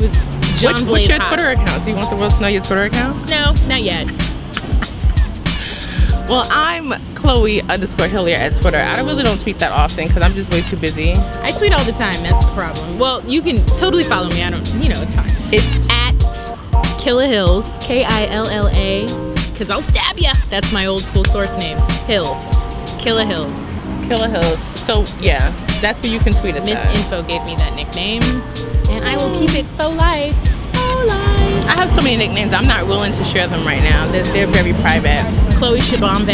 was John Which, what's your hot. Twitter account? Do you want the world to know your Twitter account? No, not yet. Well, I'm Chloe underscore Hillier at Twitter. I really don't tweet that often because I'm just way too busy. I tweet all the time. That's the problem. Well, you can totally follow me. I don't. You know, it's fine. It's At Killa Hills, K I L L A, because I'll stab ya. That's my old school source name. Hills, Killa Hills. Killer Hills. So yeah, that's where you can tweet us. Miss at. Info gave me that nickname, and I will keep it faux life. Life. I have so many nicknames. I'm not willing to share them right now. They're, they're very private. Chloe Shabambe.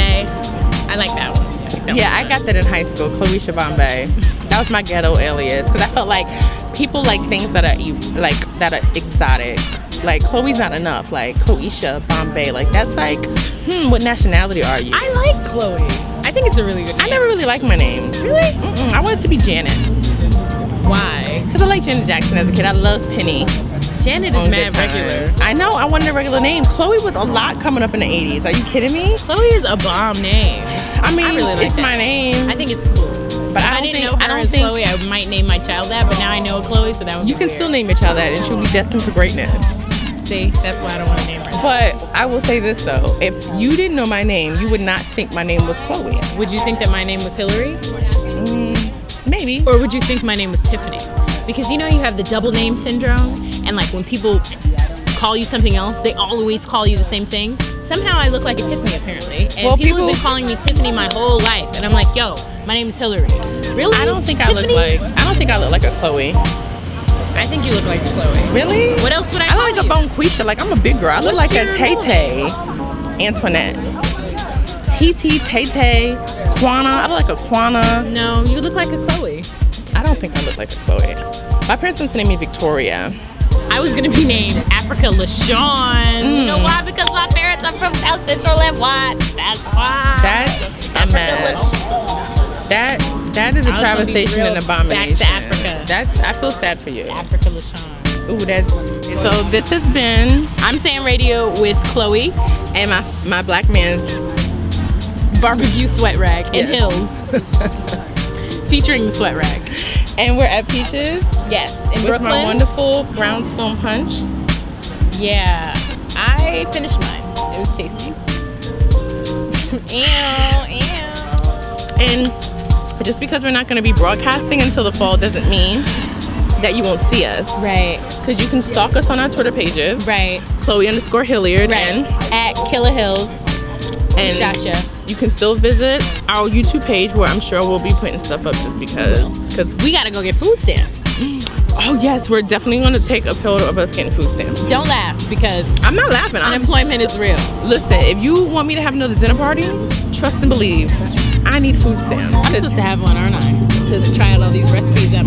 I like that one. I think that Yeah, I got that in high school. Chloe Shabambe. That was my ghetto alias because I felt like people like things that are like that are exotic. Like Chloe's not enough. Like Koisha Bombay. Like that's like, hmm, what nationality are you? I like Chloe. I think it's a really good name. I never really liked my name. Really? Mm-mm, I wanted to be Janet Why? Because I like Janet Jackson as a kid. I love Penny. Janet is mad regular. I know. I wanted a regular name. Chloe was a lot coming up in the 80s. Are you kidding me? Chloe is a bomb name. I mean, I really like it's that. my name. I think it's cool. But I I, didn't think- know her I don't as think- Chloe, I might name my child that. But now I know Chloe, so that would you can weird. still name your child that, and she'll be destined for greatness. See, that's why I don't want to name her. But I will say this though: if you didn't know my name, you would not think my name was Chloe. Would you think that my name was Hillary, Mm, maybe. or would you think my name was Tiffany? Because you know you have the double name syndrome, and like when people call you something else, they always call you the same thing. Somehow I look like a Tiffany apparently, and Well, people, people- have been calling me Tiffany my whole life, and I'm like, yo, my name is Hillary. Really? I don't think I look like. I don't think I look like a Chloe. I think you look like a Chloe. Really? What else would I? I look like a you? Bonquisha. Like I'm a big girl. I look What's like a Tay Tay, Antoinette, TT Tay Tay, Quana. I look like a Quana. No, you look like a Chloe. I don't think I look like a Chloe. My parents want to name me Victoria. I was gonna be named Africa LaShawn. You Mm. know why? Because my parents are from South Central and Watts. That's why. That's a Africa mess. That that is a was gonna be travestation and abomination. back to Africa. That's I feel sad for you. Africa LaShawn. Ooh, that's so. This has been I'm Sayin Radio with Chloe, and my my black man's barbecue sweat rag in Yes. Hills, featuring the sweat rag. And we're at Peaches Yes, in with my Brooklyn. wonderful brownstone punch. Yeah, I finished mine. It was tasty. ew, ew. And just because we're not going to be broadcasting until the fall doesn't mean that you won't see us. Right, Because you can stalk us on our Twitter pages. right, Chloe underscore Hilliard. right. And, At Killa Hills. and you can still visit our YouTube page where I'm sure we'll be putting stuff up just because. Because We gotta go get food stamps. oh yes, we're definitely going to take a photo of us getting food stamps. Don't laugh because I'm not laughing. I'm unemployment is real. Listen, if you want me to have another dinner party, trust and believe. I need food stamps. I'm supposed to have one, aren't I? To try out all these recipes. I'm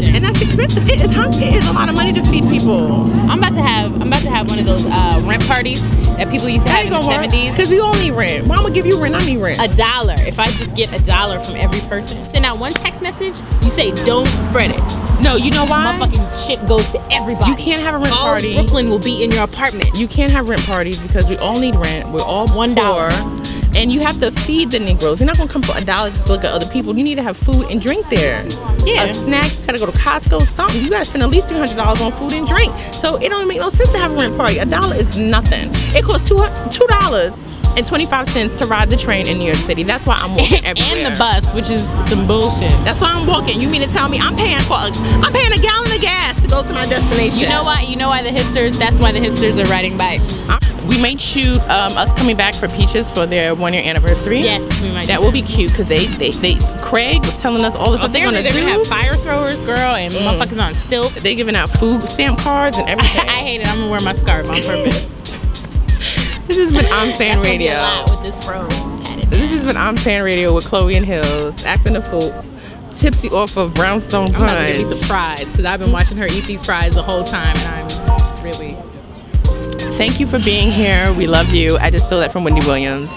Yes, and that's expensive. It is It is a lot of money to feed people. I'm about to have I'm about to have one of those uh, rent parties that people used to have in the 70s. Because we all need rent. Why am gonna give you rent? I need rent. a dollar. If I just get a dollar from every person, send out one text message. You say don't spread it. no, you know why? Motherfucking shit goes to everybody. You can't have a rent all party. Brooklyn will be in your apartment. You can't have rent parties because we all need rent. We're all One dollar. And you have to feed the Negroes. You're not gonna come for a dollar just to look at other people. You need to have food and drink there. Yeah. A snack, you gotta go to Costco, something. You gotta spend at least $300 on food and drink. So it don't make no sense to have a rent party. A dollar is nothing. It costs two $2 and 25 cents to ride the train in New York City. That's why I'm walking everywhere. and the bus, which is some bullshit. That's why I'm walking. You mean to tell me I'm paying for a, I'm paying a gallon of gas to go to my destination? You know why? You know why the hipsters? That's why the hipsters are riding bikes. We may shoot um, us coming back for Peaches for their one year anniversary. Yes, we might. That will be cute because they, they they Craig was telling us all the stuff they're gonna they're do. gonna have fire throwers, girl, and motherfuckers on stilts. they giving out food stamp cards and everything. I hate it. I'm gonna wear my scarf on purpose. This has been I'm That's Saying gonna be a Radio. with this This has been I'm Saying Radio with Chloe and Hills, acting a fool, tipsy off of Brownstone I'm about to Punch. some fries because I've been watching her eat these fries the whole time, and I'm really. Thank you for being here. We love you. I just stole that from Wendy Williams.